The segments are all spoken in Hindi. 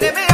deme, deme.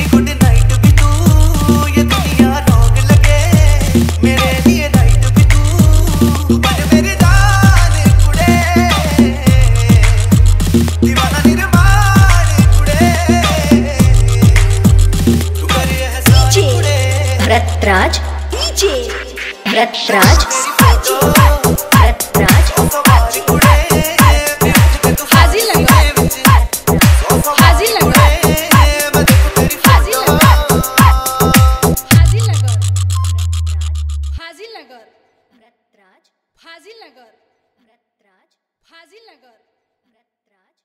रतराज डीजे। रतराज रतराज फाजिलनगर भरतराज फाजिलनगर भरतराज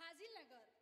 हाजी नगर